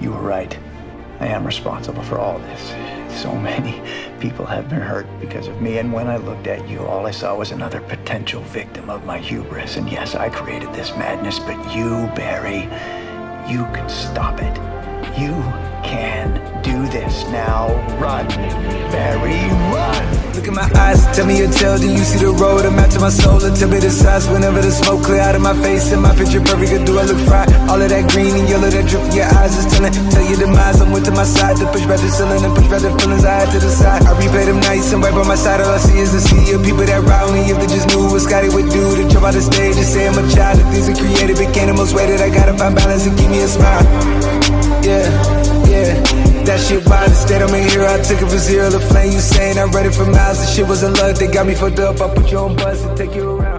You were right. I am responsible for all this. So many people have been hurt because of me, and when I looked at you, all I saw was another potential victim of my hubris. And yes, I created this madness, but you, Barry, you can stop it. You can do this. Now run, Barry, run! Look in my eyes, tell me your tale, do you see the road? I'm out to my soul, tell me the size whenever the smoke clear out of my face. And my picture perfect, do I look fried? All of that green and yellow that drip your eyes is telling, tell your demise. I'm with to my side, to push back the ceiling and push back the feelings I had to the side. I replay them nights, and right by my side, all I see is the sea of people that ride me. If they just knew what Scotty would do to jump out the stage and say I'm a child. If things are created, became the most weighted. I gotta find balance and give me a smile. Yeah, yeah. That shit wild, instead I'm a hero I took it for zero, the flame you saying I'm ready for miles The shit wasn't luck, they got me fucked up I put you on bus and take you around